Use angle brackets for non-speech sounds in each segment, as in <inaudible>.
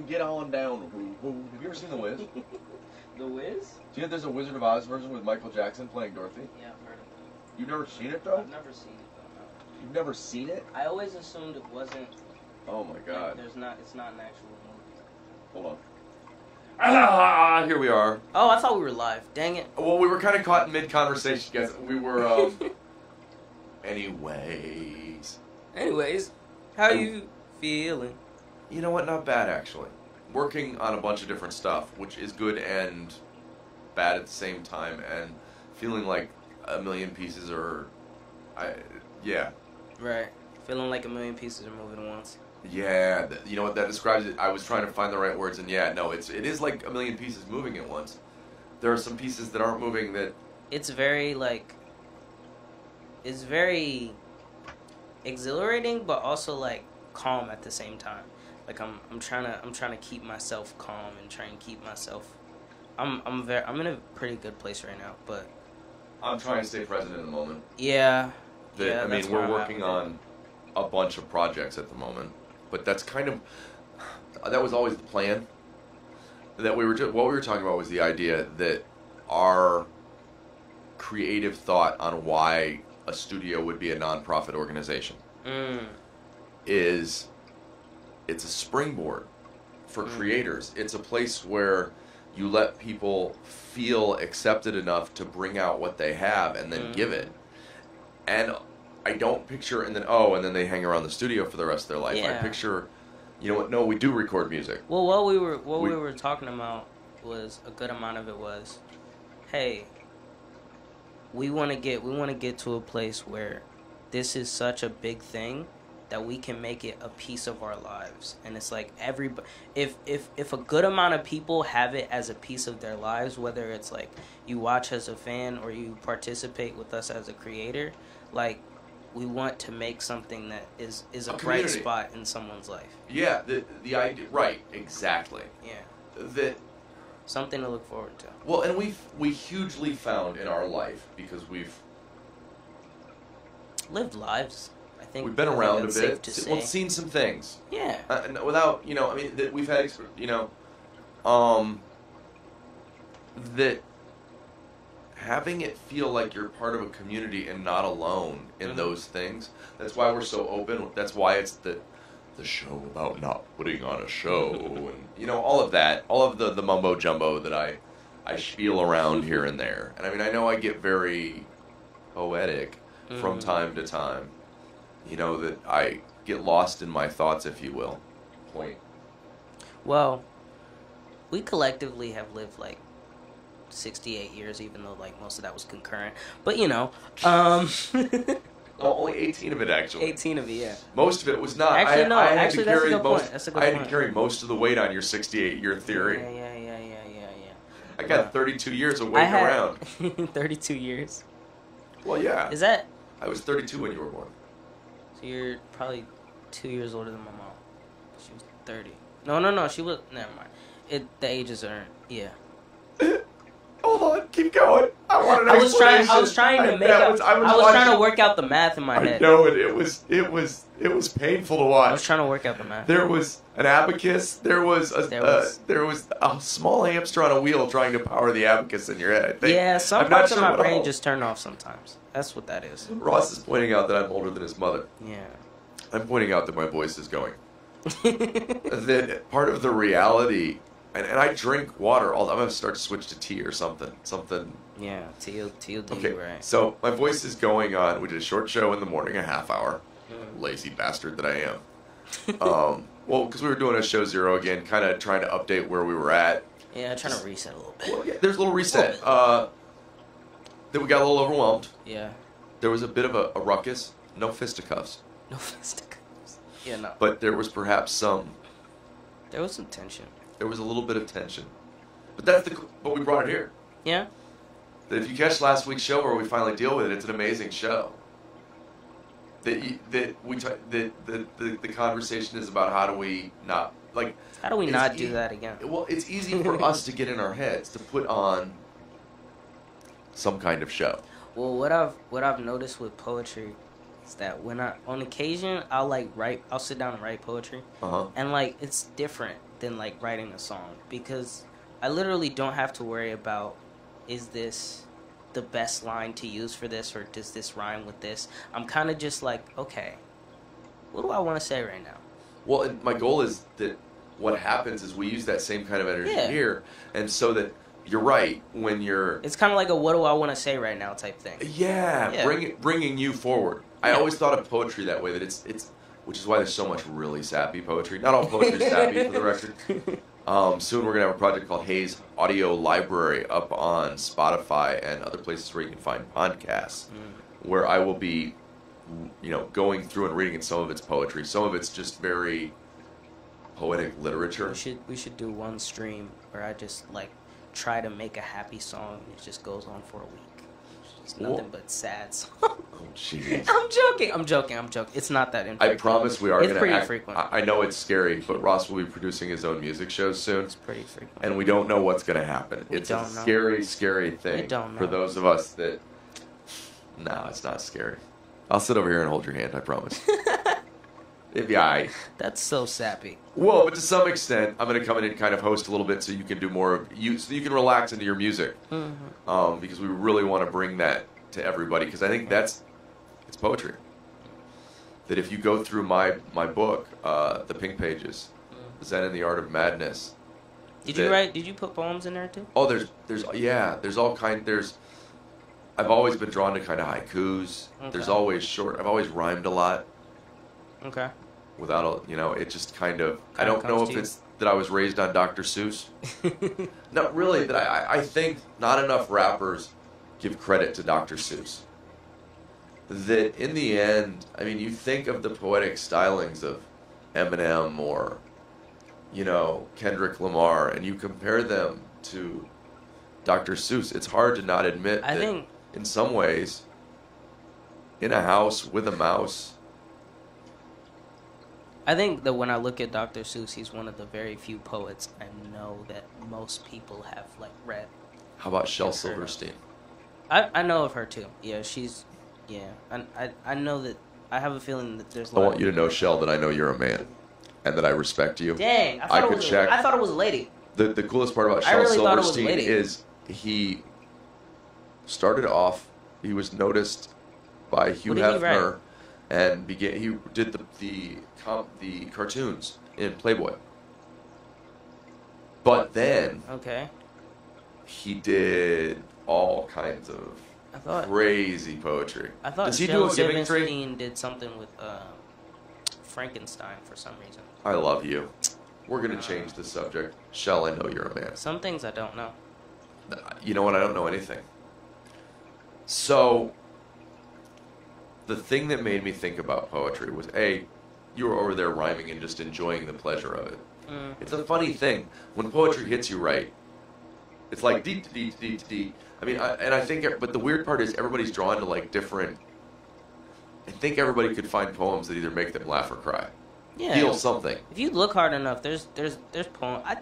on, get on down. Woo, woo. Have you ever seen The Wiz? Do <laughs> The Wiz? you know there's a Wizard of Oz version with Michael Jackson playing Dorothy? Yeah, I've heard of You've never seen it it. though? I've never seen it though. No. You've never seen it? I always assumed it wasn't. Oh my like, god. there's not. It's not an actual movie. Hold on. Ah, here we are. Oh, I thought we were live. Dang it. Well, we were kind of caught in mid conversation, guys. We were, um. <laughs> anyways. Anyways, how you feeling? You know what? Not bad, actually. Working on a bunch of different stuff, which is good and bad at the same time, and feeling like a million pieces are. I, yeah. Right. Feeling like a million pieces are moving at once. Yeah, you know what that describes it. I was trying to find the right words, and yeah, no, it's it is like a million pieces moving at once. There are some pieces that aren't moving that It's very like. It's very exhilarating, but also like calm at the same time. Like I'm, I'm trying to, I'm trying to keep myself calm and try and keep myself. I'm, I'm very, I'm in a pretty good place right now, but I'm trying to stay present in the moment. yeah, That Yeah, I mean, we're working on a bunch of projects at the moment, but that's kind of that was always the plan. That we were just, what we were talking about was the idea that our creative thought on why a studio would be a nonprofit organization mm, is it's a springboard for Mm. creators. It's a place where you let people feel accepted enough to bring out what they have and then Mm. give it. And I don't picture and then oh and then they hang around the studio for the rest of their life. I picture you know what? No, we do record music. Well, what we were what we, We- were talking about was a good amount of it was, hey, we want to get we want to get to a place where this is such a big thing that we can make it a piece of our lives, and it's like every if if if a good amount of people have it as a piece of their lives, whether it's like you watch as a fan or you participate with us as a creator, like. We want to make something that is is a, A bright community. spot in someone's life. Yeah, the the idea right, exactly. Yeah, That something to look forward to. well, and we've we hugely found in our life because we've lived lives. Think we've been around a bit, To se- say. well, seen some things. yeah, uh, without you know, I mean, that we've had, you know, um, that having it feel like you're part of a community and not alone in Mhm. those things. That's why we're so open. That's why it's the the show about not putting on a show <laughs> and you know all of that, all of the the mumbo jumbo that I I spiel around here and there. And I mean, I know I get very poetic from Mhm. time to time. You know that I get lost in my thoughts, if you will. Point. Well, we collectively have lived like 68 years, even though like most of that was concurrent. But you know, um, <laughs> Oh, only 18 of it actually. 18 of it, yeah. Most of it was not. Actually, I, no, I had actually, to that's a good most. point. That's a good I had point. to carry most of the weight on your 68 year theory. Yeah, yeah, yeah, yeah, yeah, yeah. I got 32 years of I waiting had around. <laughs> 32 years. Well, yeah. Is that I was 32 when you were born. So? You're probably two years older than my mom. She was 30. No, no, no. She was. Never mind. It the ages aren't. Yeah. <laughs> Hold on, keep going. I want an I was trying. I was trying to I- make out. was- I was, watching- trying to work out the math in my I head. No, it. It was. It was. It was painful to watch. I was trying to work out the math. There was an abacus. There was a There was- was, uh, there was a small hamster on a wheel trying to power the abacus in your head. I think. yeah, some I'm parts sure of my brain all. just turn off sometimes. That's what that is. Ross is pointing out that I'm older than his mother. Yeah. I'm pointing out that my voice is going. <laughs> That part of the reality, and, and I drink water. All I'm gonna start to switch to tea or something. Something. yeah. Teal. Teal. tea, Okay. right? So my voice is going on. We did a short show in the morning, a half hour. Lazy bastard that I am. <laughs> Um, well, because we were doing a show zero again, kind of trying to update where we were at. yeah. Trying to reset a little bit. Well, yeah, there's a little reset. Uh, that we got a little overwhelmed. Yeah. There was a bit of a, a ruckus. No fisticuffs, No <laughs> fisticuffs. Yeah. No. but there was perhaps some. There was some tension. There was a little bit of tension. But that's the. But we brought it here. Yeah. That if you catch last week's show where we finally deal with it, it's an amazing show. That you, that we t- that the, the the conversation is about how do we not like How do we not e- do that again? well it's easy for <laughs> us to get in our heads to put on some kind of show. Well, what I've what I've noticed with poetry is that when I on occasion I'll like write I'll sit down and write poetry Uh huh. and like it's different than like writing a song because I literally don't have to worry about is this the best line to use for this or does this rhyme with this. I'm kind of just like okay, what do I want to say right now? Well, and my goal is that what happens is we use that same kind of energy Yeah. here, and so that you're right when you're It's kind of like a what do I want to say right now type thing. yeah, Yeah. bring bringing you forward. I always thought of poetry that way. That it's it's which is why there's so much really sappy poetry. Not all poetry is sappy for the record. <laughs> Um, soon we're gonna have a project called Hays Audio Library up on Spotify and other places where you can find podcasts, Mm. where I will be, you know, going through and reading in some of its poetry. Some of it's just very poetic literature. We should we should do one stream where I just like try to make a happy song. It just goes on for a week. It's nothing but sad songs. Oh, <laughs> jeez. I'm joking. I'm joking. I'm joking. It's not that I infrequent. promise we are It's going to pretty act. frequent. I, I know it's scary, but Ross will be producing his own music shows soon, It's pretty frequent. and we don't know what's going to happen. We it's a don't know. scary, scary thing don't for know. those of us that. No, it's not scary. I'll sit over here and hold your hand. I promise. <laughs> It'd be. <laughs> That's so sappy. Well, but to some extent, I'm going to come in and kind of host a little bit so you can do more of you, so you can relax into your music, Mm-hmm. um, because we really want to bring that to everybody. Because I think that's it's poetry. That if you go through my my book, uh, the Pink Pages, Zen and the Art of Madness. Did you that- write? Did you put poems in there too? Oh, there's there's yeah, there's all kind there's. I've always been drawn to kind of haikus. There's always short. I've always rhymed a lot. Okay. without a you know it just kind of i Kinda don't know if it's that i was raised on dr seuss. <laughs> Not really that I, I- I think not enough rappers give credit to dr seuss. That in the end i mean you think of the poetic stylings of eminem or you know kendrick lamar and you compare them to dr seuss it's hard to not admit I that think in some ways in a house with a mouse I think that when I look at Dr. Seuss, he's one of the very few poets I know that most people have like read. how about shel silverstein I, I know of her too. Yeah, she's yeah. I, I I know that I have a feeling that there's. a I want you to know, Shel, that I know you're a man, and that I respect you. Dang, I thought I it could was. check. A, I thought it was a lady. The the coolest part about Shel really it Silverstein is he started off. He was noticed by Hugh did he Hefner, and began. He did the the the cartoons in Playboy. But then Okay, he did all kinds of I thought. crazy poetry. I thought Does he do a giving tree? Did something with uh, Frankenstein for some reason. I love you. We're gonna change the subject. Shel, I know you're a man. Some things I don't know. You know what? I don't know anything. So, the thing that made me think about poetry was A, you were over there rhyming and just enjoying the pleasure of it. Mm. It's a funny thing. When poetry hits you right, it's like deep, deep, deep, deep. I mean, I, and I think, but the weird part is everybody's drawn to like different. I think everybody could find poems that either make them laugh or cry, Yeah. feel something. If you look hard enough, there's there's there's poem. I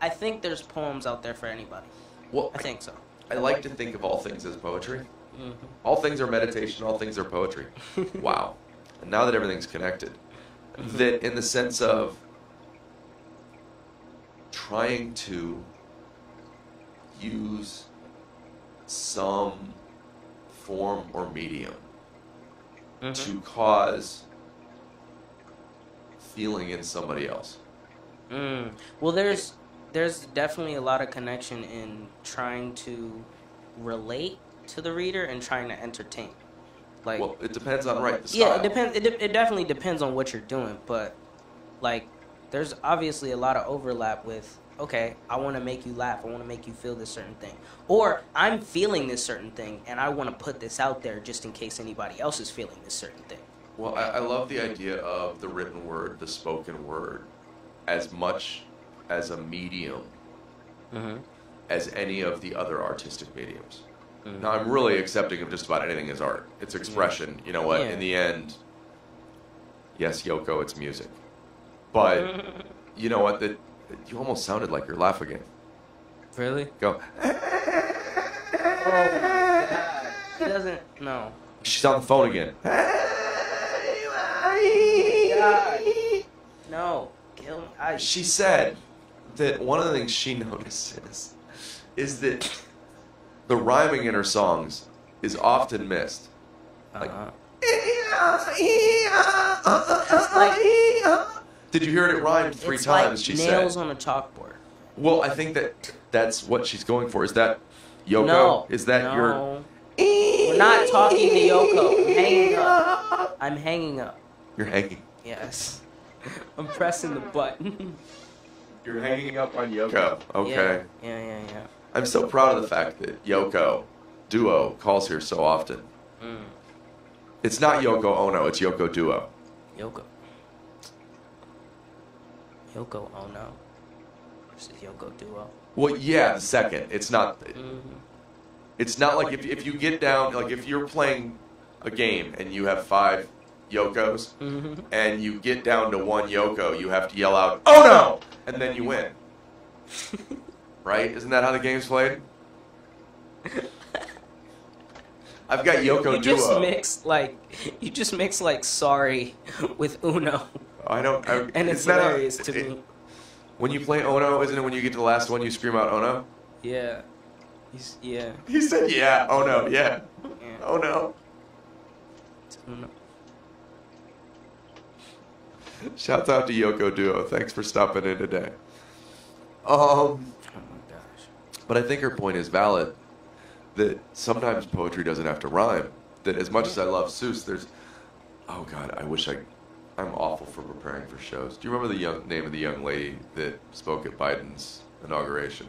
I think there's poems out there for anybody. Well, I think so. I like to think of all things as poetry. hmm All things are meditation, all things are poetry. <laughs> wow. And now that everything's connected, that in the sense of trying to use some form or medium Mhm. to cause feeling in somebody else. Mm. Well, there's there's definitely a lot of connection in trying to relate to the reader and trying to entertain. Like, well, it depends on right the style. yeah, it depends. It, de- it definitely depends on what you're doing, but like, there's obviously a lot of overlap with. Okay, I want to make you laugh. I want to make you feel this certain thing, or I'm feeling this certain thing, and I want to put this out there just in case anybody else is feeling this certain thing. Well, I, I love the idea of the written word, the spoken word, as much as a medium Mm-hmm. as any of the other artistic mediums. Mhm. Now, I'm really accepting of just about anything as art. It's expression. You know what? Yeah. In the end, yes, Yoko, it's music. But <laughs> you know what? That you almost sounded like you're laughing again. really? Go. He doesn't. No. She's on the phone again. God. No, kill me. I, She said that one of the things she notices is that the rhyming in her songs is often missed. Like, uh-uh. Did you hear it? It rhymed three it's times. Like she nails said. on a chalkboard. Well, I think that that's what she's going for. Is that Yoko? No. Is that no. your? We're not talking to Yoko. I'm hanging up. I'm hanging up. You're hanging. Yes. <laughs> I'm pressing the button. You're hanging up on Yoko. Yoko. Okay. Yeah, yeah, yeah. yeah. I'm so proud of the fact that Yoko Duo calls here so often. Mm. It's not Yoko Ono. It's Yoko Duo. Yoko. Yoko, Ono no. This is Yoko Duo. Well, yeah, the second. It's not. hmm It's not like if, if you get down, like if you're playing a game and you have five Yokos hmm and you get down to one Yoko, you have to yell out, "Oh no!" and then you win. <laughs> Right? Isn't that how the game's played? <laughs> I've got Yoko you just Duo. mix like <laughs> you just mix like sorry with Uno, I don't. I, <laughs> and it's isn't that how- to it- me. When you play Ono, isn't it when you get to the last one you scream out Ono? Yeah, He's, yeah, He said, "Yeah, oh no, yeah, yeah. oh no." It's Uno. Shouts out to Yoko Duo. Thanks for stopping in today. Um. But I think her point is valid. That sometimes poetry doesn't have to rhyme. That as much as I love Seuss, there's, oh God, I wish I, I'm awful for preparing for shows. Do you remember the young name of the young lady that spoke at Biden's inauguration?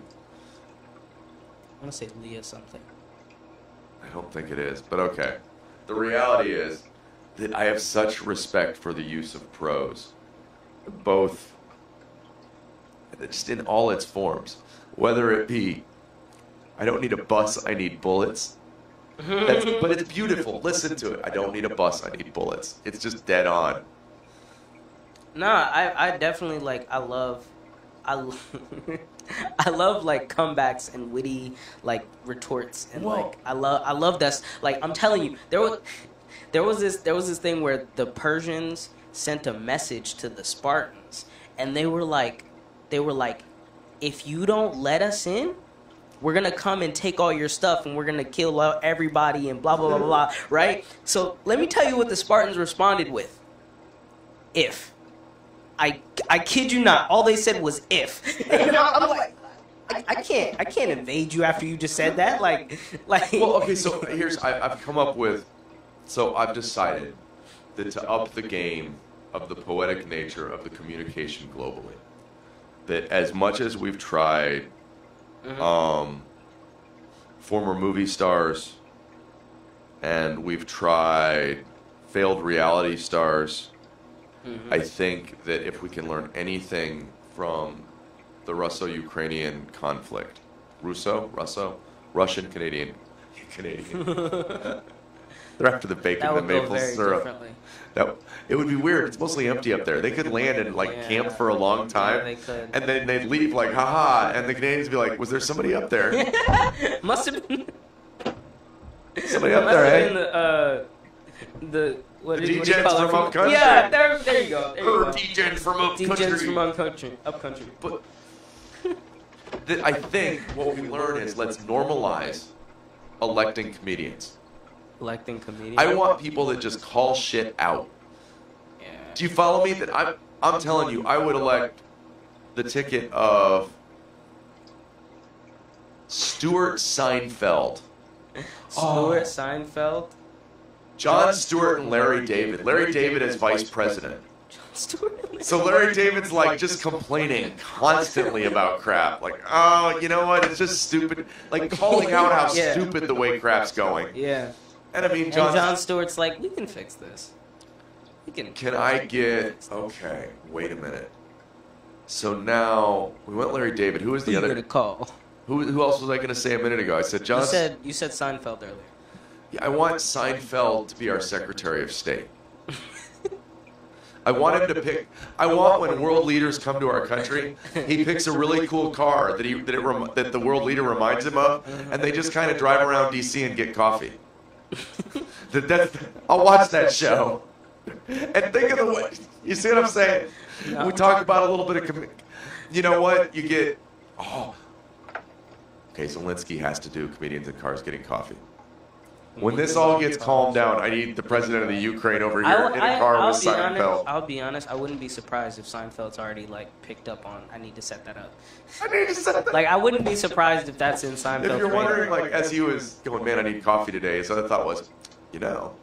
I want to say Leah something. I don't think it is, but okay. The reality is that I have such respect for the use of prose, both just in all its forms. Whether it be, I don't need a bus, I need bullets. That's, but it's beautiful. Listen to it. I don't need a bus, I need bullets. It's just dead on. Nah, I I definitely like I love I love, <laughs> I love like comebacks and witty like retorts and Whoa. like I love I love that like I'm telling you there was there was this there was this thing where the Persians sent a message to the Spartans and they were like they were like if you don't let us in we're gonna come and take all your stuff and we're gonna kill everybody and blah blah blah blah blah <laughs> right so let me tell you what the Spartans responded with if I I kid you not. All they said was if. <laughs> <laughs> And I'm like, I, I can't I can't invade you after you just said that. Like like. Well, okay, so here's I, I've come up with. So I've decided that to up the game of the poetic nature of the communication globally, that as much as we've tried, um, former movie stars, and we've tried failed reality stars. I think that if we can learn anything from the Russo-Ukrainian conflict, Russo, Russo, Russian Canadian, <laughs> Canadian. <laughs> They're after the bacon, the maple syrup. That it would be weird. It's mostly empty up there. They could land and like camp for a long time, and then they'd leave like, haha, and the Canadians would be like, was there somebody up there? <laughs> Must have been. Somebody up there, eh? been the uh, the what The you- what do you degens call it? from up country. Yeah, there, there you go. There you go. from up country. from up country, up country. But I think what we learn is let's normalize electing comedians. Electing comedian. I want people that just call shit out. Yeah. Do you follow me? That I'm I'm telling you, I would elect the ticket of Stewart Seinfeld, <laughs> Stewart ah. Seinfeld. Jon Stewart, and Larry David. Larry David as vice president. Stewart. So Larry David's like just complaining <laughs> constantly about crap. Like, oh, you know what? It's just stupid. Like calling out how stupid the way crap's going. Yeah. And I mean, And John. Jon Stewart's like, we can fix this. We can. Can I get? Okay, wait a minute. So now we went Larry David. Who was the other? call? Who, who else was I going to say a minute ago? I said John. You said you said Seinfeld earlier. Yeah, I want Seinfeld to be our Secretary of State. I want him to pick. I want when world leaders come to our country, he picks a really cool car that he that it rem, that the world leader reminds him of, and they just kind of drive around D.C. and get coffee. That, that, I'll watch that show. and think of the way you see what I'm saying. We talk about a little bit of, com- you know what? You get oh, okay. Zelensky has to do comedians in cars getting coffee. When this all gets calmed down, I need the president of the Ukraine over here I, in a car I'll with be honest. Seinfeld. I'll be honest. I wouldn't be surprised if Seinfeld's already like picked up on. I need to set that up. I need to set that. Like I wouldn't be surprised if that's in Seinfeld's. if you're wondering, like, as he was going, man, I need coffee today. So the thought was, you know,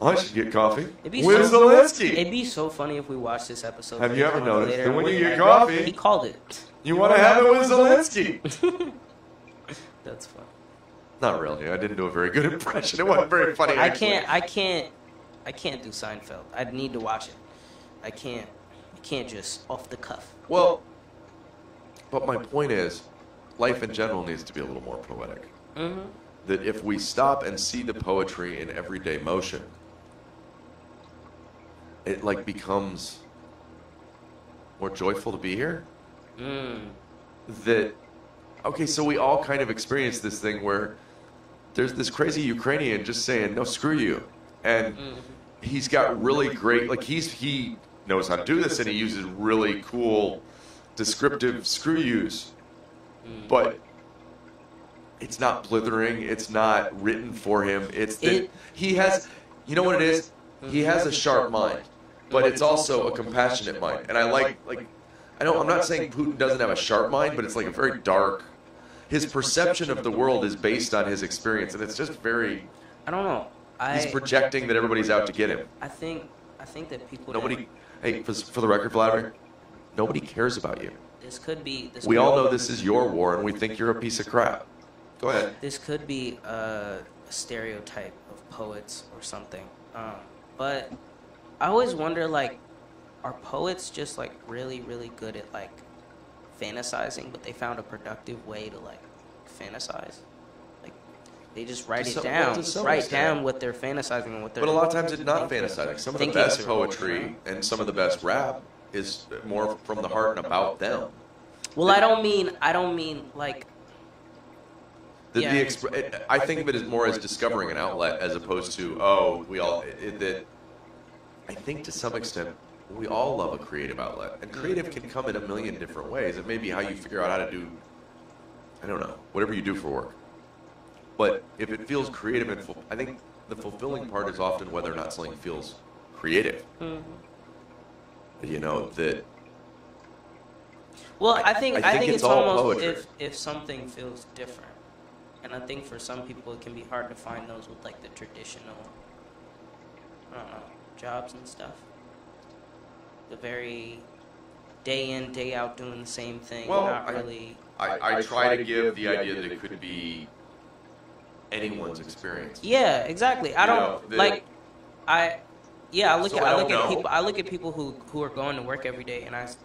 I should get coffee. It'd be with so- Zelensky. It'd be so funny if we watched this episode. Have you ever later noticed later that when you get like, coffee- he called it. You want to have it with Zelensky? <laughs> That's fun. Not really. I didn't do a very good <laughs> impression. It wasn't very funny. I actually. can't. I can't. I can't do Seinfeld. I'd need to watch it. I can't. I can't just off the cuff. Well, but my point is, life in general needs to be a little more poetic. hmm That if we stop and see the poetry in everyday motion, it like becomes more joyful to be here. Mm. That okay, so we all kind of experience this thing where there's this crazy Ukrainian just saying no, screw you, and he's got really great like he's he knows how to do this and he uses really cool descriptive screw yous Mm. but it's not blithering it's not written for him it's that he has you know what it is? He has a sharp mind but it's also a compassionate mind. And i like like i don't i'm not saying putin doesn't have a sharp mind but it's like a very dark his perception of the world is based on his experience and it's just very I don't know. I. he's projecting that everybody's out to get him I think. I think that people. Nobody, hey, for, for the record, Vladimir, nobody cares about you. This could be. This We could, all know this is your war, and we think you're a piece of crap. Go ahead. This could be a, a stereotype of poets or something. Um, but I always wonder, like, are poets just like really, really good at like fantasizing, but they found a productive way to like fantasize? Like, they just write To it some- down, to write extent. down what they're fantasizing and what they're. But a lot of times it's not fantasizing. Some of the best poetry and some of the best rap is more from the heart and about them. Well, I don't mean. I don't mean like. The, Yeah. the expr- it, I think of it as more as discovering an outlet as opposed to oh we all it, that I think to some extent we all love a creative outlet and creative can come in a million different ways. It may be how you figure out how to do I don't know whatever you do for work. But if it feels creative and ful- I think the fulfilling part is often whether or not something feels creative. mhm. You know that Well, I- I think I I think think, it's it's, all almost poetry. if if something feels different, and I think for some people it can be hard to find those with like the traditional, I don't know, jobs and stuff. The very day in day out doing the same thing, Well, not I- really. I, I try to give the idea that it could be anyone's experience. Yeah, exactly. I You don't know, the- like. I yeah, I look So at I I, don't look at know. people. I look at people who who are going to work every day, and I s-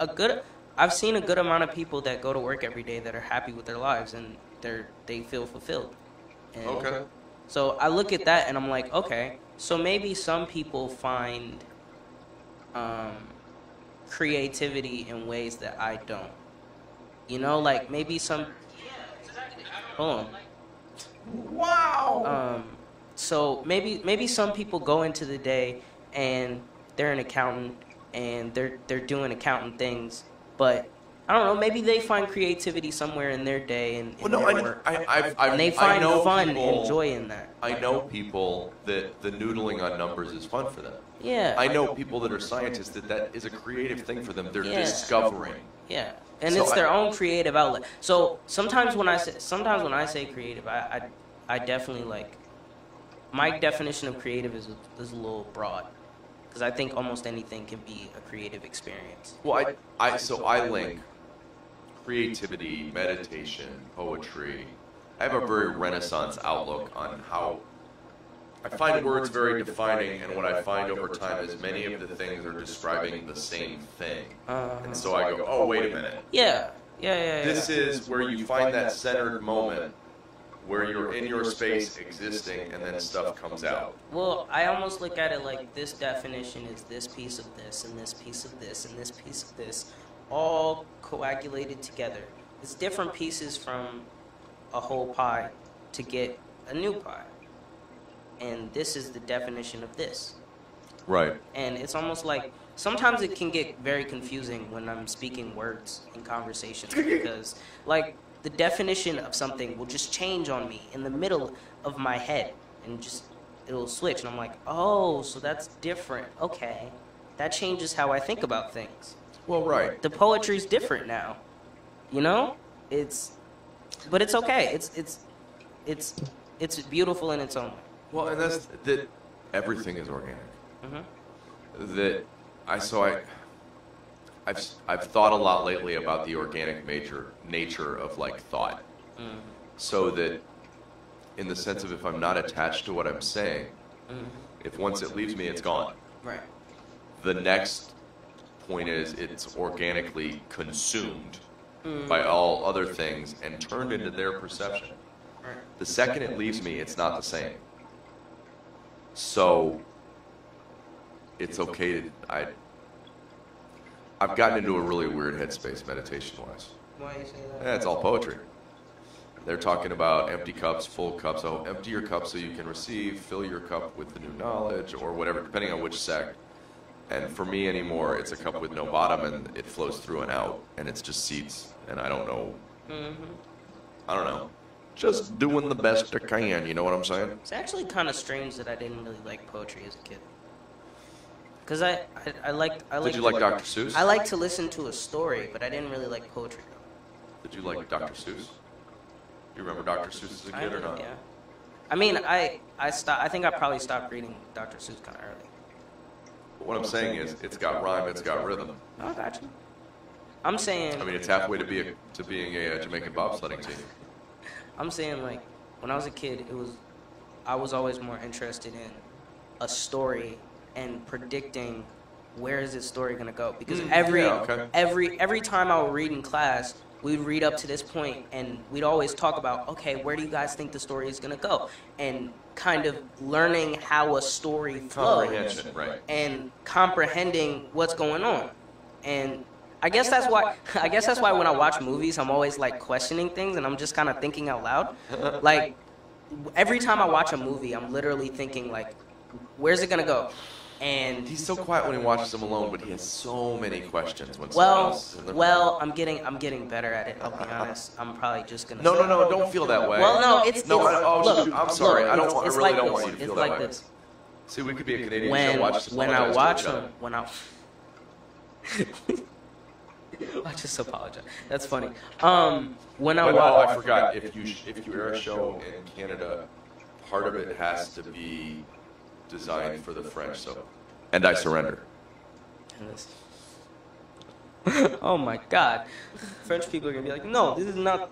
a good. I've seen a good amount of people that go to work every day that are happy with their lives and they're they feel fulfilled. And Okay. So I look at that and I'm like, okay, so maybe some people find um, creativity in ways that I don't. You know, like maybe some. Hold on. Wow. Um, so maybe maybe some people go into the day and they're an accountant and they're they're doing accountant things, but I don't know. Maybe they find creativity somewhere in their day and, well, in no, their I, work, I, I've, I've, and they find know fun people, and joy in that. I know people that the noodling on numbers is fun for them. Yeah, I know people that are scientists that that is a creative thing for them. They're Yeah. discovering. yeah, and So it's I- their own creative outlet. So sometimes when I say sometimes when I say creative, I I, I definitely like my definition of creative is is a little broad because I think almost anything can be a creative experience. Well, I, I so I link creativity, meditation, poetry. I have a very Renaissance outlook on how I find words very defining, and what I find over time is many of the things are describing the same thing. Uh, And so I go, oh, wait a minute. yeah, yeah, yeah. yeah. This is where you find that centered moment where you're in your space existing and then stuff comes out. Well, I almost look at it like this definition is this piece of this, and this piece of this, and this piece of this, all coagulated together. It's different pieces from a whole pie to get a new pie. And this is the definition of this. Right. and it's almost like sometimes it can get very confusing when I'm speaking words in conversations <laughs> because like the definition of something will just change on me in the middle of my head and just it'll switch and I'm like, "Oh, so that's different. Okay. That changes how I think about things." Well, right. The poetry's different now. You know? It's but it's okay. It's it's it's it's beautiful in its own way. Well, and that's that. Everything is organic. Mhm. That I so I. I've I've thought a lot lately about the organic nature nature of like thought, Mhm. so that in the sense of if I'm not attached to what I'm saying, Mhm. if once it leaves me, it's gone. Right. The next point is it's organically consumed Mm. by all other things and turned into their perception. The second it leaves me, it's not the same. So it's okay to I I've gotten into a really weird headspace meditation wise. Why you say that? Yeah, it's all poetry. They're talking about empty cups, full cups. So empty your cup so you can receive, fill your cup with the new knowledge or whatever, depending on which sect. And for me anymore, it's a cup with no bottom and it flows through and out and it's just seeds and I don't know Mhm. I don't know. Just doing the best I can, you know what I'm saying? It's actually kind of strange that I didn't really like poetry as a kid. Cause I, I, I like I liked. Did you like Dr. Seuss? I like to listen to a story, but I didn't really like poetry. Did you like Dr. Seuss? You remember Dr. Seuss as a kid or not? Yeah. I mean, I I stop. I think I probably stopped reading Dr. Seuss kind of early. But what I'm saying is, it's got rhyme, it's got rhythm. Oh, gotcha. I'm saying. I mean, it's halfway to be a, to being a, uh Jamaican bobsledding team. I'm saying like when I was a kid, it was I was always more interested in a story and predicting where is this story gonna go because Mm, every yeah, okay. every every time I would read in class, we'd read up to this point and we'd always talk about okay, where do you guys think the story is gonna go, and kind of learning how a story flows right. and comprehending what's going on. And I guess that's why <laughs> I guess that's why when I watch movies, I'm always like questioning things and I'm just kind of thinking out loud. <laughs> Like every time I watch a movie, I'm literally thinking like, where's it gonna go? And He's so quiet when he watches them alone, but he has so many questions when someone well, else is in the well, I'm getting I'm getting better at it. I'll be honest. I'm probably just gonna. No, no, no, don't feel that way. Well, no, it's No, it's, I- oh, look, shoot, I'm sorry. look, I don't want- I really like don't this. want you to It's feel that like way. this. See, we could be a Canadian when show. Watch when I watch them, when I <laughs> I just apologize. That's funny. Um, when I But, oh, I forgot. If you if you air a show in Canada, part of it has to be designed for the French. So, and I surrender. <laughs> oh my God, French people are gonna be like, no, this is not.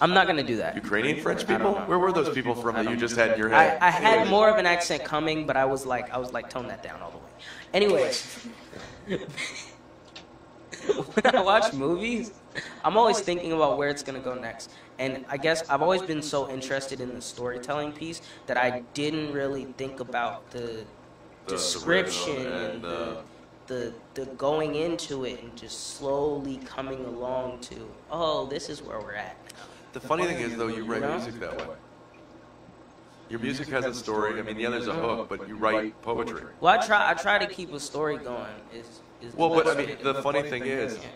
I'm not gonna do that. Ukrainian French people? Where were those people from that you just had in your I, head? I had more of an accent coming, but I was like, I was like, tone that down all the way. Anyways, <laughs> when I watch movies, I'm always thinking about where it's gonna go next. And I guess I've always been so interested in the storytelling piece that I didn't really think about the The description and and the- the, the the going into it and just slowly coming along to oh this is where we're at The funny thing is, though, you write know? music that way. Your music has a story. I mean, the other's a mm-hmm. hook, but you write poetry. well i try i try to keep a story going is, is the Well, but I mean, the funny thing is, Yeah.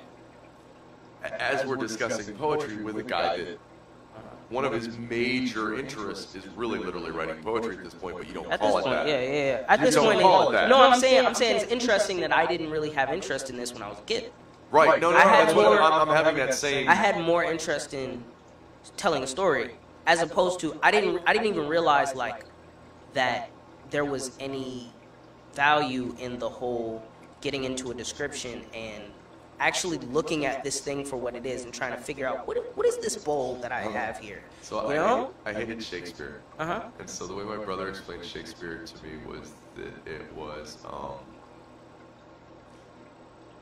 As we're discussing poetry with a guy that one of his major interests is really literally writing poetry at this point, but you don't At this call it point, that. yeah, yeah, yeah. At You this don't point, call it that. no, I'm saying, I'm saying it's interesting that I didn't really have interest in this when I was a kid. Right? No, no, no. I had what more- I'm, I'm having that same. I had more interest in telling a story as opposed to I didn't I didn't even realize like that there was any value in the whole getting into a description and actually looking at this thing for what it is and trying to figure out what what is this bowl that I have here. So you I, know? I hated Shakespeare. Uh huh. And so the way my brother explained Shakespeare to me was that it was um,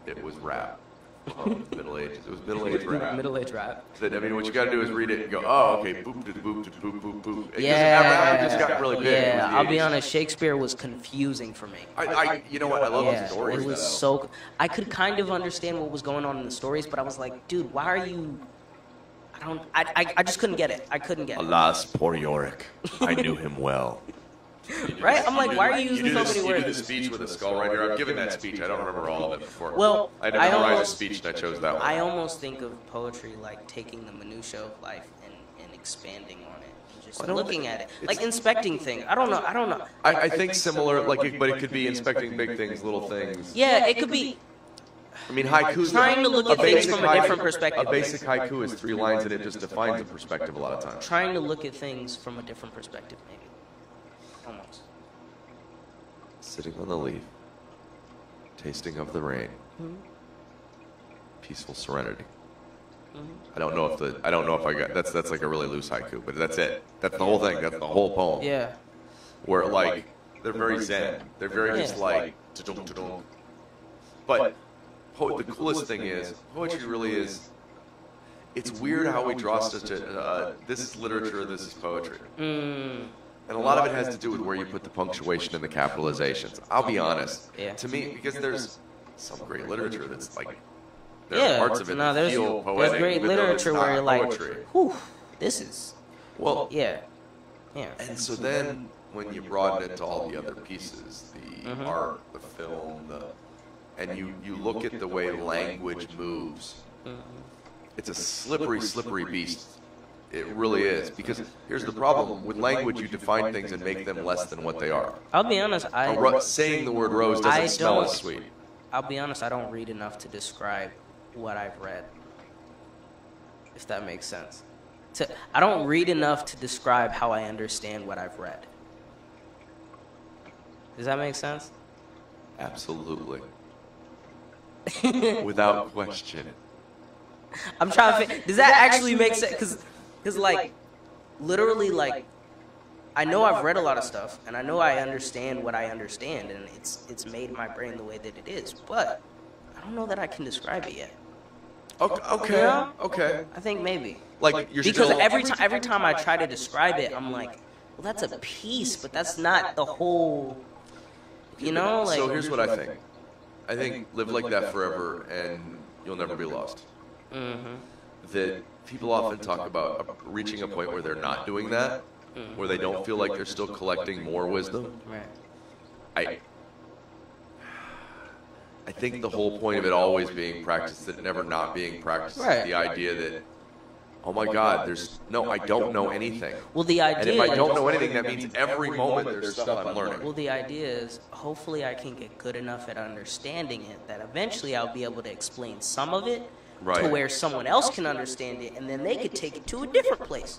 it was rap. Middle ages. It was middle age rap. Middle age rap. That I mean, what you got to do is read it and go, oh, okay, boop, boop, boop, boop, boop, boop. It Yeah. rap just got really big. Yeah, I'll be honest. Shakespeare was confusing for me. I, I, you know what? I love yeah, the stories. it was though. so. I could kind of understand what was going on in the stories, but I was like, dude, why are you? I don't. I, I, I just couldn't get it. I couldn't get it. Alas, poor Yorick. I knew him well. Right? I'm like, why are you You using do, so this, many you do the speech with a skull right here. I've given that speech. I don't remember all of it before. Well, I I memorized a speech and I chose that one. I almost think of poetry like taking the minutia of life and, and expanding on it, and just I don't looking at it, like inspecting things. I don't know. I don't know. I, I think similar, like, it, but it could be inspecting big things, little things. Yeah, it could be. I mean, haiku. Trying to look at things from a different perspective. A basic haiku is three lines, and it just defines a perspective a lot of times. trying to look at things from a different perspective, maybe. Almost. Sitting on the leaf, tasting of the rain, peaceful serenity. I don't know if the I don't know if I got that's that's like a really loose haiku, but that's it. That's the whole thing. That's the whole poem. Yeah. Where like they're very zen. They're very just like. But the coolest thing is poetry really is. It's weird how we draw such a. Uh, this is literature. This is poetry. Mm, And a lot of it has to do with where you put the punctuation and the capitalizations. I'll be honest. Yeah. To me, because there's some great literature that's like there yeah. are parts of it no, that there's, feel there's poetic, great though it's literature where you're like, poetry. whew, this is. Well, Yeah. Yeah. and so then when you broaden it to all the other pieces, the Mhm. art, the film, the and you you look at the way language moves. Mhm. It's a slippery, slippery beast. It really is because here's the problem with language: you define things and make them less than what they are. I'll be honest. I. A ro- saying the word rose doesn't I smell as don't- sweet. I'll be honest, I don't read enough to describe what I've read. If that makes sense. To, I don't read enough to describe how I understand what I've read. Does that make sense? Absolutely. <laughs> Without question. I'm trying to. Fi- does that actually make sense? Because, because like, literally, like, I know I've read a lot of stuff, and I know I understand what I understand, and it's it's made my brain the way that it is. But I don't know that I can describe it yet. Okay. Okay. Yeah. okay. I think maybe. Like you're because still, every time every time I try to describe it, I'm like, well, that's a piece, but that's not the whole. You know, like so here's what I think. I think live like that forever, and you'll never be lost. Mhm. That people often talk about reaching a point where they're not doing that, mm. where they don't feel like they're still collecting more wisdom. right. I I think the whole point of it always being practiced, that never not being practiced, Right. is the idea that, oh my God, there's no, I don't know anything. Well, the idea. And if I don't know anything, that means every moment there's stuff I'm learning. Well, the idea is hopefully I can get good enough at understanding it that eventually I'll be able to explain some of it to where someone else can understand it, and then they could take it to a different place.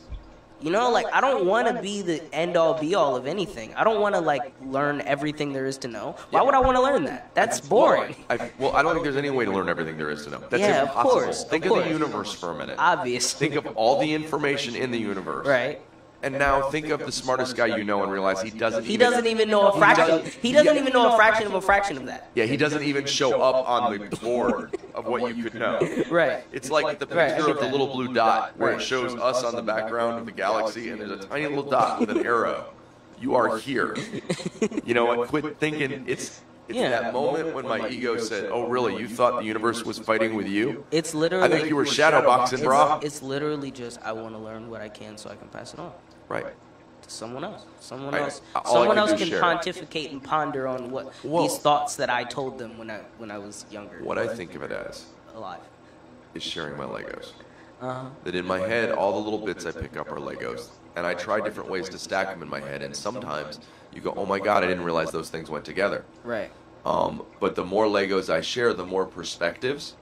You know, like I don't want to be the end all be all of anything. I don't want to like learn everything there is to know. Why would I want to learn that? That's boring. I, well, I don't think there's any way to learn everything there is to know. That's Yeah, of impossible. course, Think of, course. the universe for a minute. Obviously. Think of all the information in the universe. Right. And now think of the smartest guy you know and realize he doesn't. He doesn't even know a He fraction. doesn't- He doesn't even know a fraction of a fraction of that. Yeah, he doesn't even show up on the board of what you could know. Right. It's like the picture get of the little blue dot where it Right. shows us on the background of the galaxy and there's a tiny little dot with an <laughs> arrow. You are here. You know what? Quit thinking it's it's Yeah. that moment when my ego said, "Oh, really? You thought the universe was fighting with you?" It's literally. I think you were shadowboxing, bro. It's literally just I want to learn what I can so I can pass it on Right. to someone else. Someone I- else. all Someone can else can share. pontificate and ponder on what Well- these thoughts that I told them when I when I was younger. What I think of it as alive. is sharing my Legos. Uh-huh. That in my head, all the little bits I pick up are Legos, and I try different ways to stack them in my head. And sometimes you go, "Oh my God, I didn't realize those things went together." Right. Um, but the more Legos I share, the more perspectives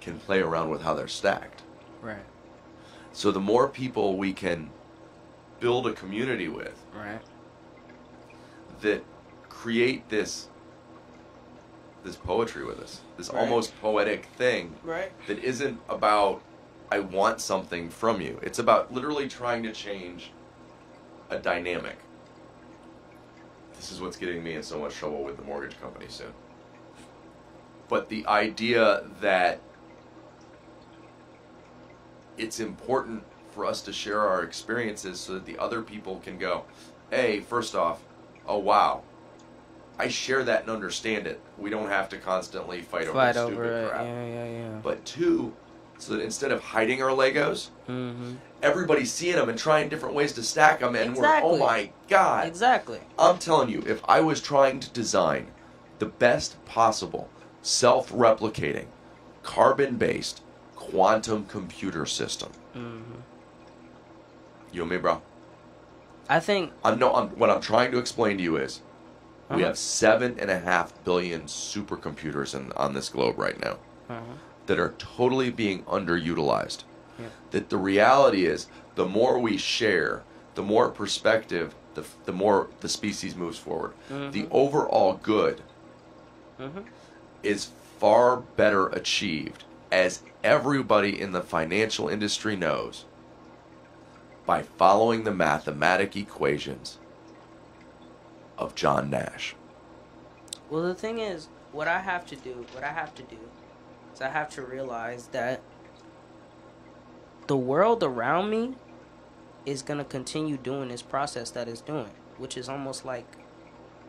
can play around with how they're stacked. Right. So the more people we can build a community with Right. that create this this poetry with us, this Right. almost poetic thing Right. that isn't about I want something from you. It's about literally trying to change a dynamic. This is what's getting me in so much trouble with the mortgage company soon. But the idea that it's important for us to share our experiences so that the other people can go, hey, first off, oh wow, I share that and understand it. We don't have to constantly fight, over Fight stupid it. crap. Yeah, yeah, yeah. But two, so that instead of hiding our Legos, Mm-hmm. Everybody's seeing them and trying different ways to stack them, and Exactly. we're oh my god! Exactly. I'm telling you, if I was trying to design the best possible self-replicating, carbon-based quantum computer system, Mm-hmm. you and me, bro. I think I'm no. I'm, what I'm trying to explain to you is, we Uh-huh. have seven and a half billion supercomputers in, on this globe right now uh-huh. that are totally being underutilized. Yeah. That the reality is, the more we share, the more perspective, the, the more the species moves forward. The Mhm. overall good Mhm. is far better achieved, as everybody in the financial industry knows, by following the mathematic equations of John Nash. Well, the thing is, what I have to do, what I have to do, is I have to realize that the world around me is gonna continue doing this process that it's doing, which is almost like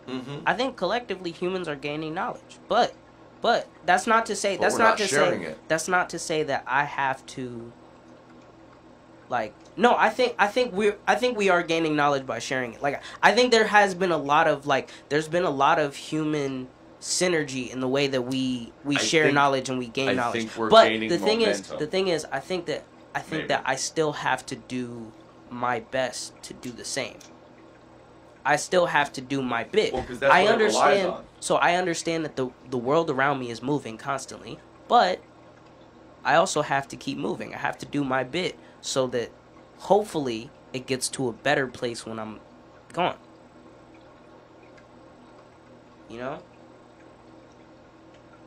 Mm-hmm. I think collectively humans are gaining knowledge, but but that's not to say But that's not, not to say it. that's not to say that I have to like no I think I think we're I think we are gaining knowledge by sharing it. Like I think there has been a lot of like there's been a lot of human synergy in the way that we we I share think- knowledge and we gain I knowledge. think we're but gaining the thing is the thing is I think that I think Maybe. that I still have to do my best to do the same. I still have to do my bit. Well, I what it relies understand. So I understand that the the world around me is moving constantly, but I also have to keep moving. I have to do my bit so that hopefully it gets to a better place when I'm gone. You know?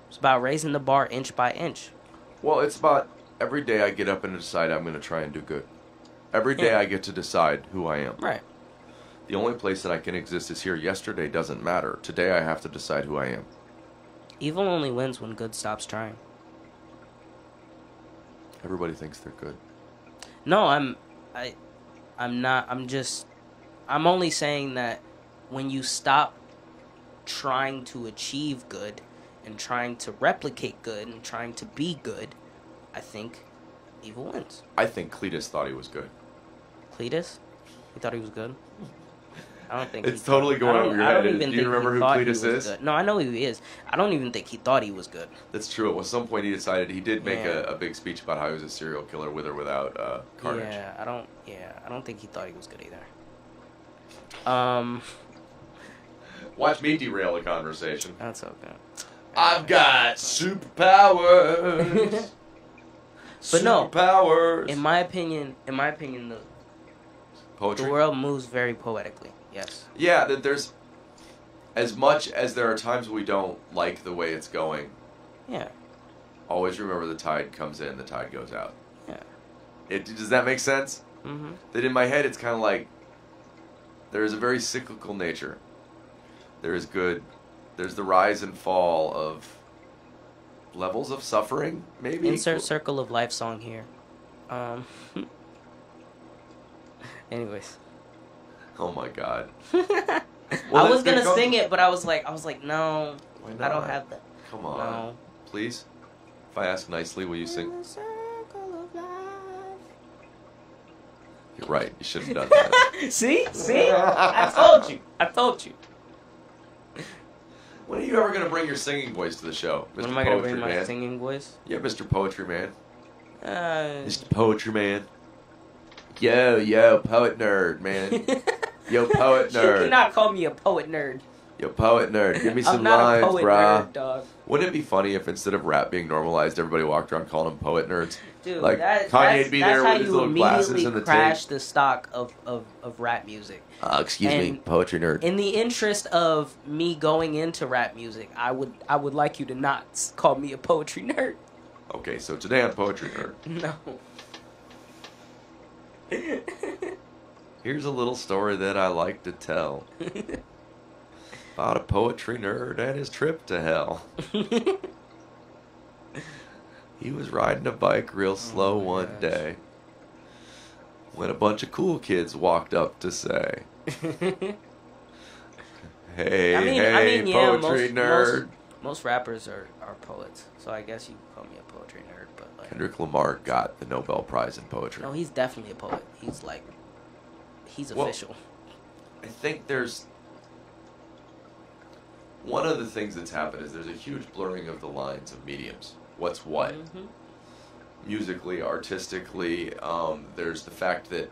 It's about raising the bar inch by inch. Well, it's about every day I get up and decide I'm going to try and do good. Every day Yeah. I get to decide who I am. Right. The only place that I can exist is here. Yesterday doesn't matter. Today I have to decide who I am. Evil only wins when good stops trying. Everybody thinks they're good. No, I'm I I'm not I'm just I'm only saying that when you stop trying to achieve good and trying to replicate good and trying to be good, I think evil wins. I think Cletus thought he was good. Cletus? He thought he was good? I don't think It's totally going over your head. even Do you remember who Cletus is? good. No, I know who he is. I don't even think he thought he was good. That's true. At some point, he decided he did make Yeah. a, a big speech about how he was a serial killer with or without uh, Carnage. Yeah, I don't. Yeah, I don't think he thought he was good either. Um, Watch me derail the conversation. that's okay. I've got superpowers. <laughs> But no. In my opinion, in my opinion, the Poetry. the world moves very poetically. Yes. Yeah, that there's as much as there are times we don't like the way it's going. Yeah. Always remember the tide comes in, the tide goes out. Yeah. It does that make sense? Mhm. That in my head it's kind of like there is a very cyclical nature. There is good. There's the rise and fall of levels of suffering, maybe. Insert circle of life song here. Um. <laughs> anyways. Oh my god. <laughs> I was gonna sing it, but I was like, I was like, no, I don't have that. Come on, No. please. If I ask nicely, will you sing? In circle of life. You're right. You should have done that. <laughs> See, see, I told you, I told you. When are you ever gonna bring your singing voice to the show, Mr. When am I gonna Poetry bring my singing voice? Yeah, Mr. Poetry Man. Uh, Mr. Poetry Man. Yo, yo, poet nerd, man. <laughs> Yo, poet nerd. You cannot call me a poet nerd. Yo, poet nerd. Give me <laughs> some I'm not lines, a poet brah. nerd, dog. Wouldn't it be funny if instead of rap being normalized, everybody walked around calling them poet nerds? Dude, Like, that, Kanye'd that's, be there how with his you little glasses and the crash tape. the stock of, of, of rap music. Uh, excuse me, poetry nerd. In the interest of me going into rap music, I would I would like you to not call me a poetry nerd. Okay, so today I'm Poetry Nerd, <laughs> No. here's a little story that I like to tell <laughs> about a poetry nerd and his trip to hell. <laughs> He was riding a bike real oh slow Oh my one gosh. day when a bunch of cool kids walked up to say, <laughs> Hey, I mean- hey, I mean, yeah, poetry most- nerd. Most rappers are, are poets, so I guess you call me a poetry nerd. But like, Kendrick Lamar got the Nobel Prize in poetry. no, he's definitely a poet. He's like, he's Well, official. I think there's one of the things that's happened is there's a huge blurring of the lines of mediums. What's what? Mhm. Musically, artistically, um, there's the fact that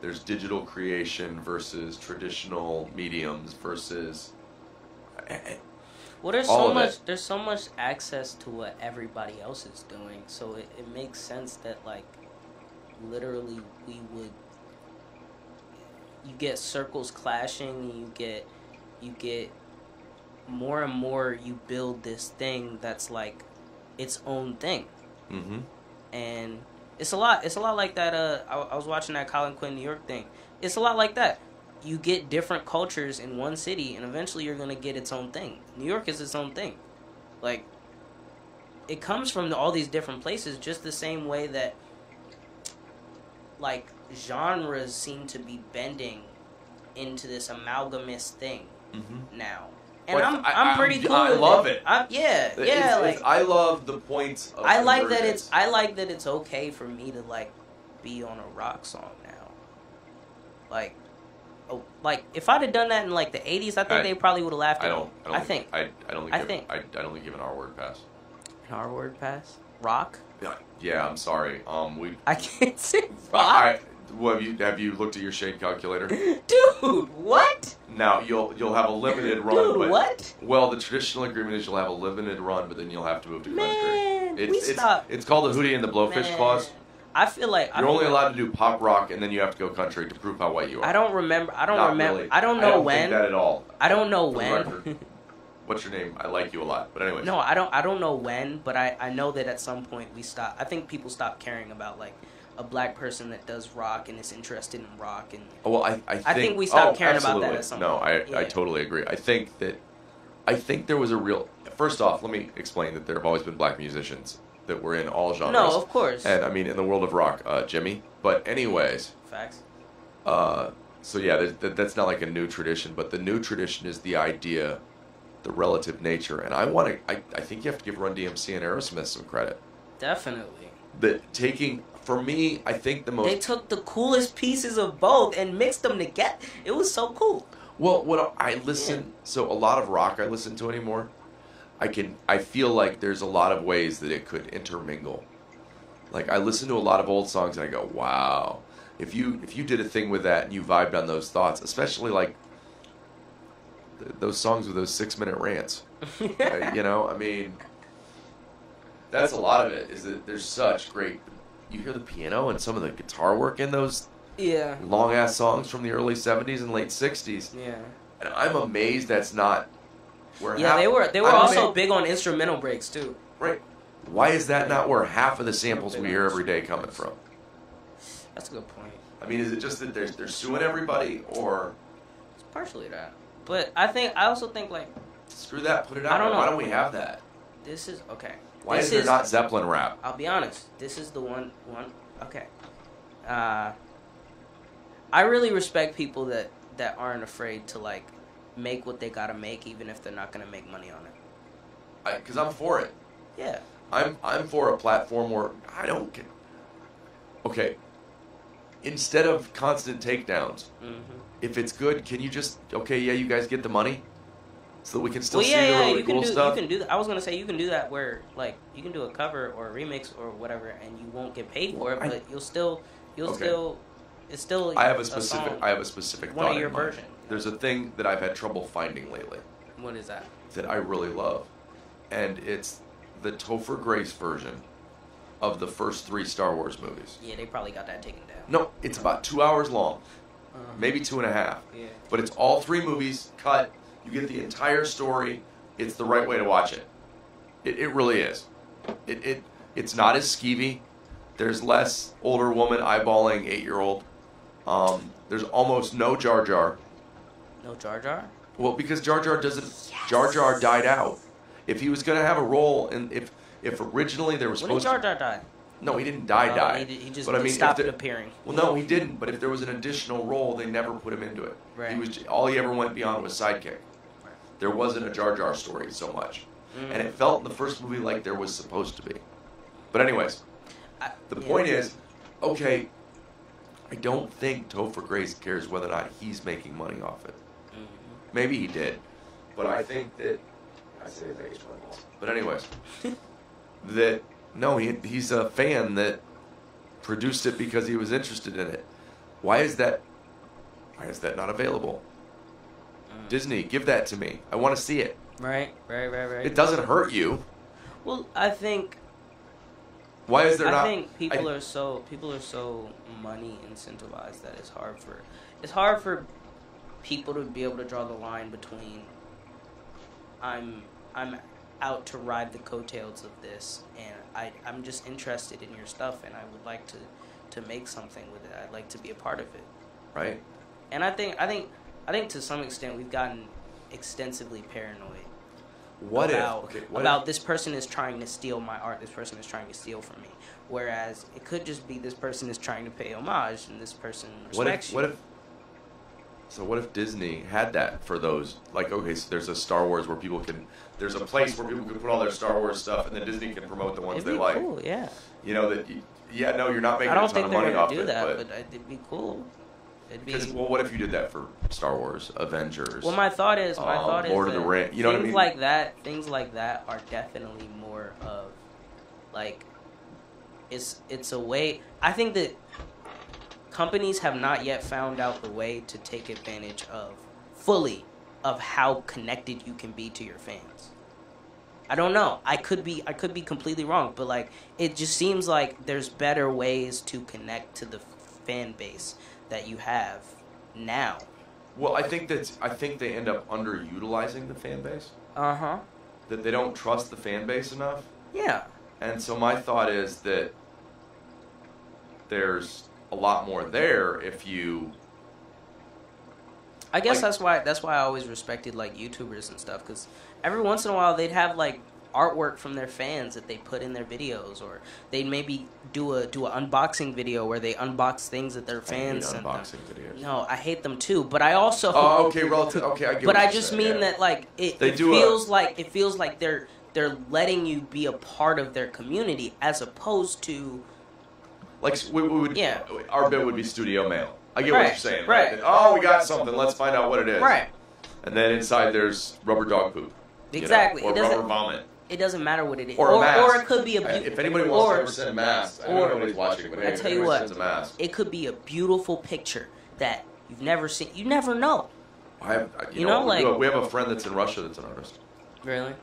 there's digital creation versus traditional mediums versus. eh, Well, there's so much. it. There's so much access to what everybody else is doing, so it, it makes sense that like, literally, we would. You get circles clashing. You get, you get, more and more. You build this thing that's like, its own thing, Mm-hmm. and it's a lot. It's a lot like that. Uh, I, I was watching that Colin Quinn New York thing. It's a lot like that. You get different cultures in one city, and eventually you're gonna get its own thing. New York is its own thing. Like, it comes from all these different places, just the same way that, like, genres seem to be bending into this amalgamous thing Mm-hmm. now. And But I'm, I- I'm pretty cool. I love it. I'm, yeah, yeah. like, I love the points. Of I like that it's. I like that it's okay for me to like be on a rock song now. Like oh like if I'd have done that in like the 80s, I think I- they probably would have laughed I don't. me. I, don't I think I, I don't think. I think- I, I don't think give an R word pass. an R word pass. Rock? Yeah, yeah. I'm sorry. Um, we. I can't say <laughs> I, rock. I, well, have you have you looked at your shade calculator? <laughs> Dude, what? Now you'll you'll have a limited run. Dude, but, what? Well, the traditional agreement is you'll have a limited run, but then you'll have to move to country. Man, It's we it's, stopped. it's called the Hootie and the Blowfish Man. clause. I feel like You're feel only like- allowed to do pop rock, and then you have to go country to prove how white you are. I don't remember. I don't Not remember. really. I don't know think when. that at all. I don't know when. What's your name? I like you a lot, but anyway. No, I don't. I don't know when, but I, I know that at some point we stop. I think people stop caring about like a black person that does rock and is interested in rock and Oh, Well, I, I think, think we stopped oh, caring about that at some No, I, point. I Yeah. totally agree. I think that, I think there was a real. First off, let me explain that there have always been black musicians that were in all genres. no, of course, And I mean, in the world of rock, uh, Jimmy. But anyways, facts. uh, so yeah, that's not like a new tradition, but the new tradition is the idea, the relative nature, and I want to. I, I think you have to give Run DMC and Aerosmith some credit. Definitely, That taking for me, I think the most they took the coolest pieces of both and mixed them together. It was so cool. Well, what I listen, so a lot of rock I listen to anymore. I can, I feel like there's a lot of ways that it could intermingle. Like I listen to a lot of old songs and I go, wow. If you if you did a thing with that and you vibed on those thoughts, especially like th- those songs with those six minute rants, <laughs> uh, you know, I mean, that's a lot of it. Is that there's such great. You hear the piano and some of the guitar work in those yeah, long ass songs from the early '70s and late '60s. yeah, And I'm amazed that's not where yeah. half, They were they were I'm also amazed- big on instrumental breaks too. right. Why is that not where half of the samples we hear every day coming from? That's a good point. I mean, is it just that they're they're suing everybody, or It's partially that, but I think I also think like screw that, put it out? I don't know. Why don't we have that? this is okay. Why this is there not Zeppelin rap? I'll be honest. This is the one. One. Okay. Uh, I really respect people that that aren't afraid to like make what they gotta make, even if they're not gonna make money on it. Because I'm for it. Yeah. I'm I'm for a platform where I don't get. Okay. Instead of constant takedowns, hmm if it's good, can you just okay? Yeah, you guys get the money, so that we can still Well, see yeah, the yeah. really You can cool do. stuff. You can do. That. I was gonna say you can do that where like you can do a cover or a remix or whatever, and you won't get paid for it, I- but you'll still you'll Okay. still it's still. I have a specific. song. I have a specific One of thought your in mind. version. There's a thing that I've had trouble finding lately What is that? that I really love, and it's the Topher Grace version of the first three Star Wars movies. Yeah, they probably got that taken down. No, it's about two hours long, Uh-huh. maybe two and a half, Yeah. but it's all three movies cut. You get the entire story. It's the right way to watch it. It, it really is. It, it it's not as skeevy. There's less older woman eyeballing eight year old. Um, there's almost no Jar Jar. No Jar Jar. Well, because Jar Jar doesn't. Jar Jar died out. If he was going to have a role, and if if originally there was When did supposed Jar to, Jar die? no, he didn't die. Oh, die. He, he just but I mean, stopped there- appearing. Well, no, he didn't. But if there was an additional role, they never put him into it. Right. He was all he ever went beyond was sidekick. There wasn't a Jar Jar story so much. and it felt in the first movie like there was supposed to be. But anyways, I, the yeah. point is, okay, I don't think Topher Grace cares whether or not he's making money off it. Mhm. Maybe he did, but I think that I say that he's money. But anyways, that no, he, he's a fan that produced it because he was interested in it. Why is that? Why is that not available? Disney, give that to me. I want to see it. Right, right, right, right. It doesn't hurt you. Well, I think Why is there not I not? think people I- are so people are so money incentivized that it's hard for it's hard for people to be able to draw the line between I'm I'm out to ride the coattails of this and I I'm just interested in your stuff and I would like to to make something with it. I'd like to be a part of it. right. And I think I think I think to some extent we've gotten extensively paranoid What about, if? Okay, what about if, this person is trying to steal my art, this person is trying to steal from me. Whereas it could just be this person is trying to pay homage and this person what respects if? you. What if? So what if Disney had that for those? Like, okay, so there's a Star Wars where people can. There's a place where people can put all their Star Wars stuff, and then Disney can promote the ones It'd they be like. cool, yeah. You know that. You, yeah, no, you're not making I don't ton think of money off do it, that, but but it'd be cool. It'd be because well, what if you did that for Star Wars, Avengers? Well, my thought is, my um, thought is Lord of the you know what I things mean? like that, things like that are definitely more of, like, it's it's a way. I think that companies have not yet found out the way to take advantage of fully of how connected you can be to your fans. I don't know. I could be I could be completely wrong, but like it just seems like there's better ways to connect to the fan base that you have now. well, I think that I think they end up underutilizing the fan base. Uh huh. That they don't trust the fan base enough. Yeah. And so my thought is that there's a lot more there if you I guess Like- that's why that's why I always respected like YouTubers and stuff because every once in a while they'd have like artwork from their fans that they put in their videos or they'd maybe do a do an unboxing video where they unbox things that their I hate fans sent them. unboxing videos. No, I hate them too, but I also Oh, okay, relative. Okay, I get. but what I you're just saying, mean yeah. that like it, They it do a- feels like it feels like they're they're letting you be a part of their community as opposed to like we, we would. Yeah. Our bit would be studio mail. I get what you're saying. right. Right. Oh, we got something. Let's find out what it is. right. And then inside there's rubber dog poop. you know, Exactly. or It rubber vomit. It doesn't matter what it is, Or a mask. or it could be a Uh, beau- If anybody wants or, to ever send masks, I know or- nobody's watching, but I tell you what, a mask. it could be a beautiful picture that you've never seen. You never know. I have, you, You know, know, we do- like- we have a friend that's in Russia that's an artist. Really?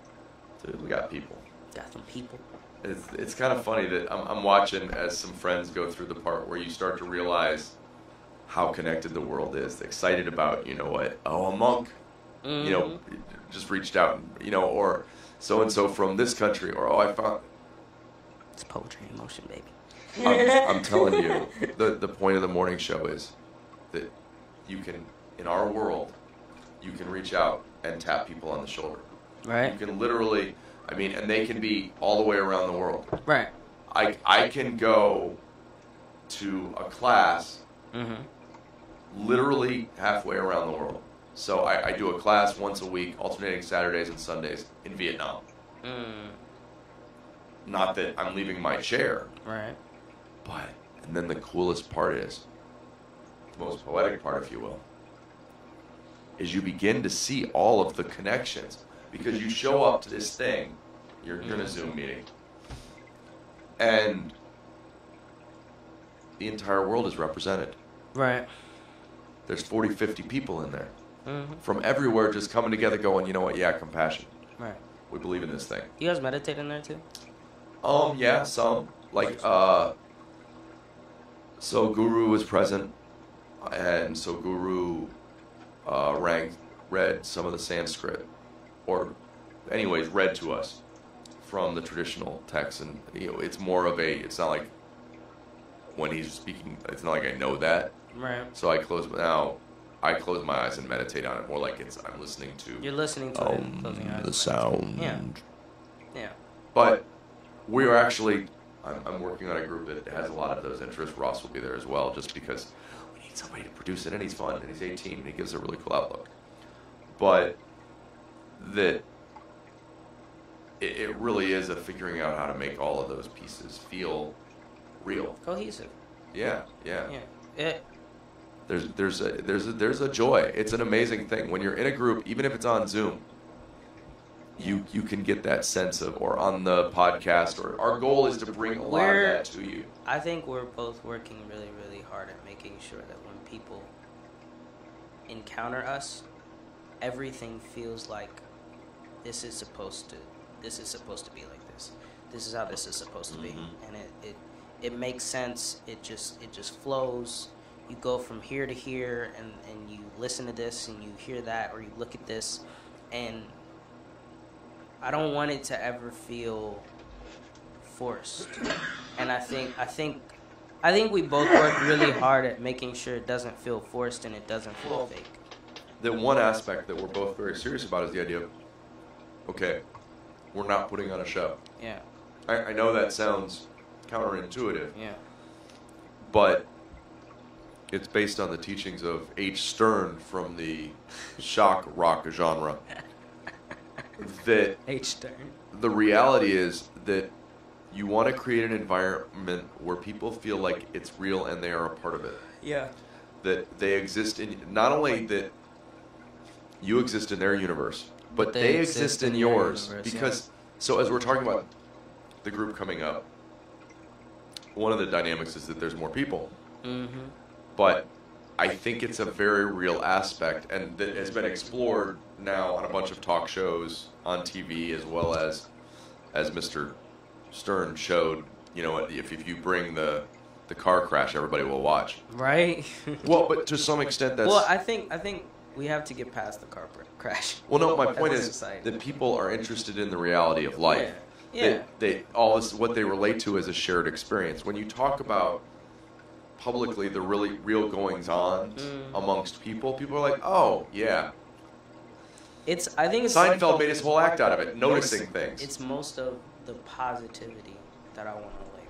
Dude, we got people. Got some people. It's, it's kind of funny that I'm, I'm watching as some friends go through the part where you start to realize how connected the world is. Excited about, you know what? Oh, a monk, you know, Mhm. just reached out, and, you know, or so and so from this country, or oh, I found. it's poetry in motion, baby. I'm, <laughs> I'm telling you, the the point of the morning show is that you can, in our world, you can reach out and tap people on the shoulder. right, You can literally, I mean, and they can be all the way around the world. right. I, I can go to a class Mm-hmm. literally halfway around the world. So I, I do a class once a week, alternating Saturdays and Sundays in Vietnam. Mm, Not that I'm leaving my chair, right. but, and then the coolest part is, the most poetic part, if you will, is you begin to see all of the connections because you show up to this thing, you're, you're in a Zoom meeting, and the entire world is represented. Right. There's 40, 50 people in there Mm-hmm. from everywhere just coming together going, you know what, yeah, compassion. Right. We believe in this thing. You guys meditate in there too? Um, yeah, some. Like, uh, so Guru was present, and so Guru uh, rang, read some of the Sanskrit, or, anyways, read to us from the traditional text, and you know, it's more of a. It's not like when he's speaking. It's not like I know that, Right. so I close now. I close my eyes and meditate on it more like it's I'm listening to You're listening to it. um, closing eyes. the sound. Yeah. Yeah. But we are actually, I'm, I'm working on a group that has a lot of those interests. Ross will be there as well, just because we need somebody to produce it, and he's fun, and he's 18, and he gives a really cool outlook. But that it, it really is a figuring out how to make all of those pieces feel real. Cohesive. Yeah, yeah. Yeah. It, There's there's a there's a there's a joy. It's an amazing thing when you're in a group, even if it's on Zoom. You you can get that sense of, or on the podcast, or our goal is to bring a lot of We're- that to you. I think we're both working really, really hard at making sure that when people encounter us, everything feels like this is supposed to this is supposed to be like this. This is how this is supposed to be. Mhm. And it, it it makes sense. It just it just flows. You go from here to here and, and you listen to this and you hear that or you look at this and I don't want it to ever feel forced. And I think I think I think we both work really hard at making sure it doesn't feel forced and it doesn't feel fake. The one aspect that we're both very serious about is the idea of, okay, we're not putting on a show. Yeah, I, I know that sounds counterintuitive, yeah. but it's based on the teachings of H. Stern from the shock rock genre. That H Stern. the reality is that you want to create an environment where people feel like it's real and they are a part of it. Yeah. That they exist in not only that you exist in their universe, but, they, exist, in, your yours. universe, because so as we're talking about the group coming up, one of the dynamics is that there's more people. Mm-hmm. But I think it's a very real aspect, and that has been explored now on a bunch of talk shows on TV, as well as as Mr. Stern showed. You know, if if you bring the the car crash, everybody will watch. Right. <laughs> Well, but to some extent, that's well, I think I think we have to get past the car crash. well. No, <laughs> my point a is society. that people are interested in the reality of life. Yeah. They, Yeah. they all this what they relate to as a shared experience. When you talk about publicly the really real goings on Mm. amongst people, people are like, "Oh, yeah, It's I think it's Seinfeld made his whole act out of it, noticing things. It's most of the positivity that I want to like.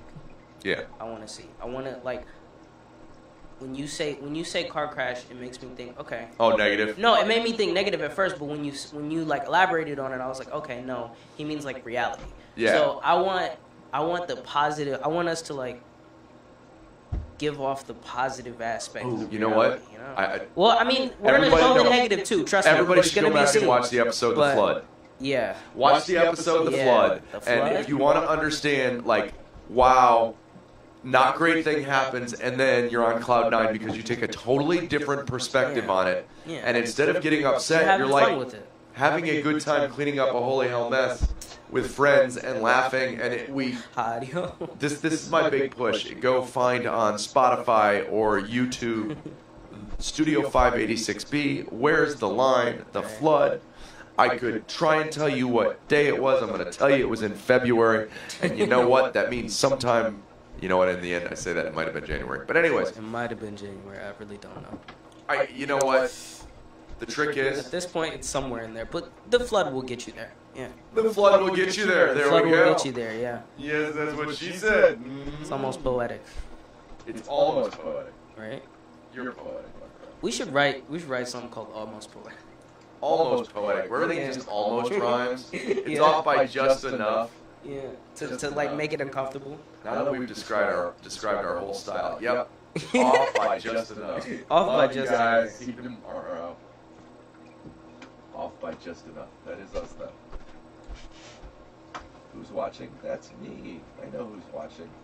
yeah, I want to see. I want to like. When you say when you say car crash, it makes me think. Okay. oh, negative. No, it made me think negative at first, but when you when you like elaborated on it, I was like, okay, no, he means like reality. Yeah. So I want I want the positive. I want us to like give off the positive aspect. Ooh, of you know what? You know? I, I, well, I mean, we're gonna Everybody- go with no. negative too. Trust me. everybody should gonna go be back and watch the episode But- "The Flood." Yeah. Watch the episode "The Yeah, Flood," The and if you want to understand, like, wow, not great thing happens, and then you're on cloud nine because you take a totally different perspective Yeah. on it, Yeah. and instead of getting upset, having you're like with it. having a good time cleaning up a holy hell mess with friends and laughing, and it, we <laughs> <laughs> this this is my big push. Go find on Spotify or YouTube <laughs> Studio 586B. Where's the line? The flood. I could try and tell you what day it was. I'm going to tell you it was in February. And you know what? That means sometime. You know what? In the end, I say that it might have been January. But anyways, It might have been January. I really don't know. I you know what? The trick is. At this point, it's somewhere in there, but the flood will get you there. Yeah. the flood will get you there. The There flood we will get you there. Yeah. Yes, that's what she said. It's almost poetic, It's almost poetic. right? You're poetic. We should write. We should write something called almost poetic. Almost poetic. Where everything Yeah. just almost rhymes. <laughs> It's Yeah. off by just enough. Yeah. To, to like make it uncomfortable. Now that we've described our described our whole style, yep, off by <laughs> just enough. Off by Love you just guys. Keep them or, uh, off by just enough. That is us though. Who's watching? That's me. I know who's watching.